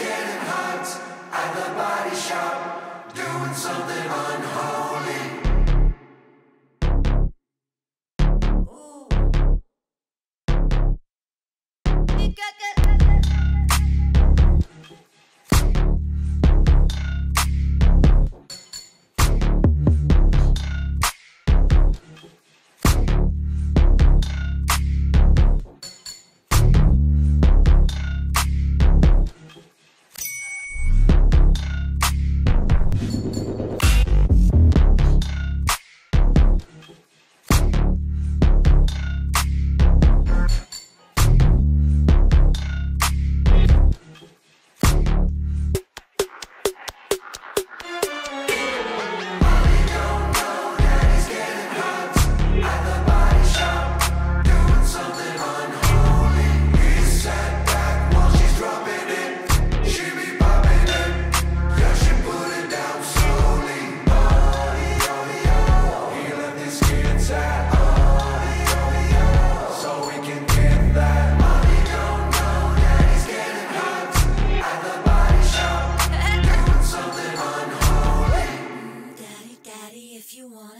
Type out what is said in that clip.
getting hot at the body shop, doing something unholy.